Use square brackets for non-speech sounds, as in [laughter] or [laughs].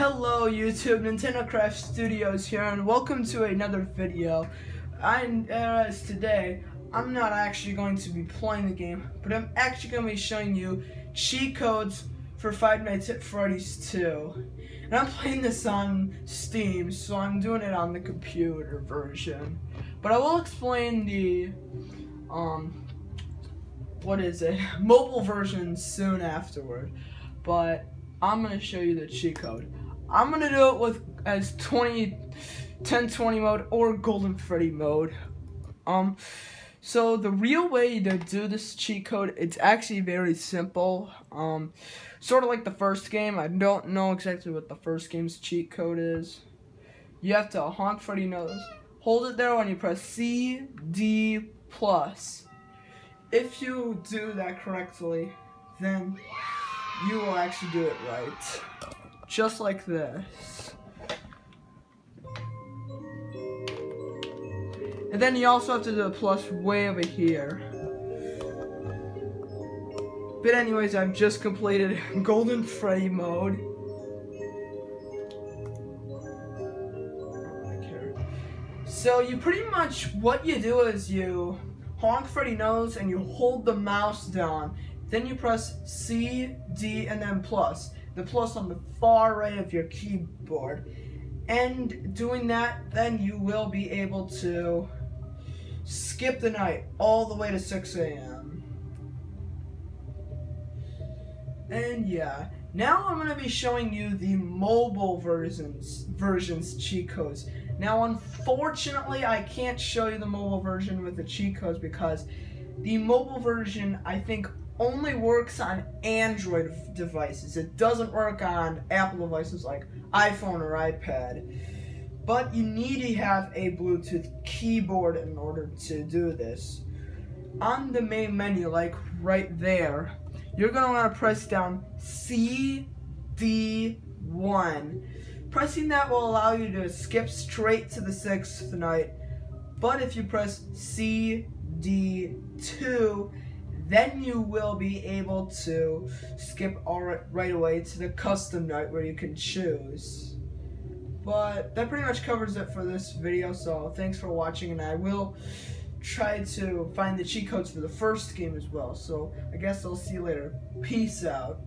Hello YouTube, Nintendo Craft Studios here and welcome to another video. I, uh, today, I'm not actually going to be playing the game, but I'm actually going to be showing you cheat codes for Five Nights at Freddy's 2. And I'm playing this on Steam, so I'm doing it on the computer version. But I will explain the, um, what is it, [laughs] mobile version soon afterward. But I'm going to show you the cheat code. I'm to do it with as 20, 1020 mode or Golden Freddy mode. Um, so the real way to do this cheat code, it's actually very simple. Um, sort of like the first game. I don't know exactly what the first game's cheat code is. You have to honk Freddy nose. Hold it there when you press C, D, plus. If you do that correctly, then you will actually do it right. Just like this. And then you also have to do a plus way over here. But anyways, I've just completed [laughs] Golden Freddy mode. So you pretty much, what you do is you honk Freddy nose and you hold the mouse down. Then you press C, D, and then plus. The plus on the far right of your keyboard. And doing that, then you will be able to skip the night all the way to 6 a.m. And yeah, now I'm going to be showing you the mobile versions, versions cheat codes. Now, unfortunately, I can't show you the mobile version with the cheat codes because the mobile version, I think, only works on Android devices. It doesn't work on Apple devices like iPhone or iPad. But you need to have a Bluetooth keyboard in order to do this. On the main menu, like right there, you're want to press down CD1. Pressing that will allow you to skip straight to the sixth night. But if you press CD2, then you will be able to skip all right, right away to the custom night where you can choose. But that pretty much covers it for this video, so thanks for watching, and I will try to find the cheat codes for the first game as well. So I guess I'll see you later. Peace out.